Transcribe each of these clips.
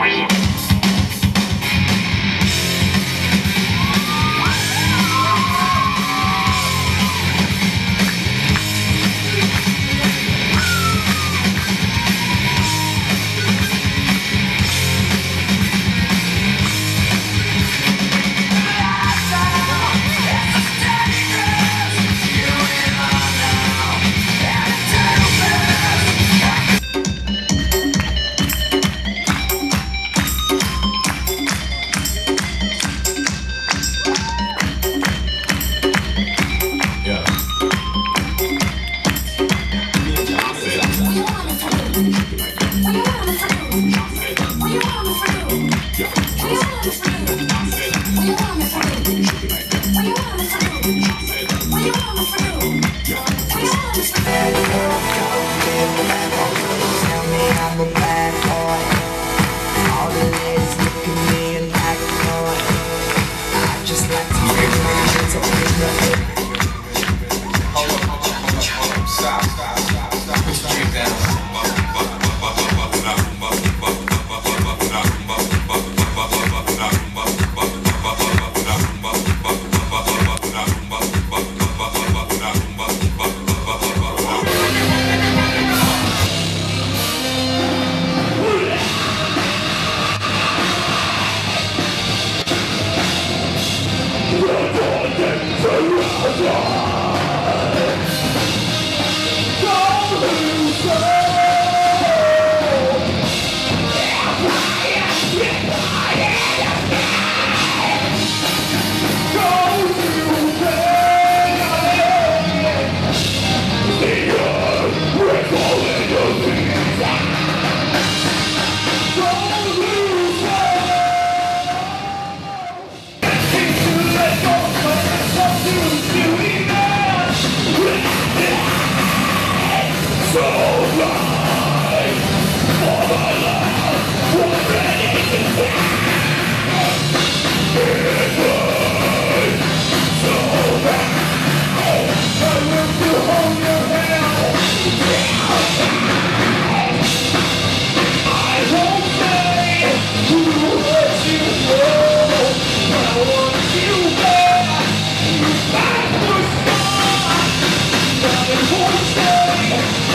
Thank you. Are you.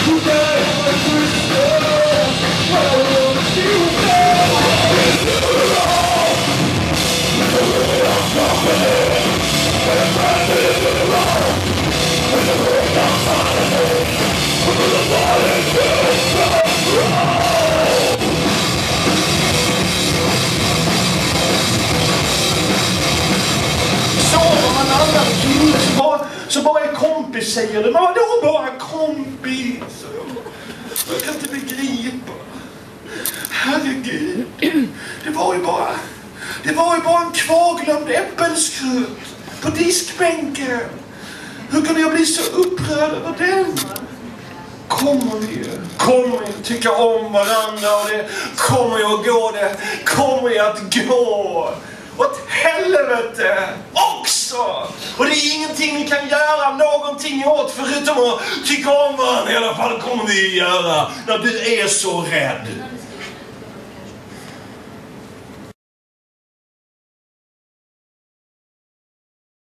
Så så bara, en kompis säger du. Men vadå bara kompis? Jag kan inte begripa. Herregud. Det var ju bara, det var ju bara en kvarglömd äppelskrutt på diskbänken. Hur kunde jag bli så upprörd över den? Kommer vi ju, kommer vi tycka om varandra och det kommer ju att gå, det kommer ju att gå. Åt helvete också! Och det är ingenting ni kan göra någonting åt förutom att tycka om varandra. I alla fall kommer vi att göra när du är så rädd.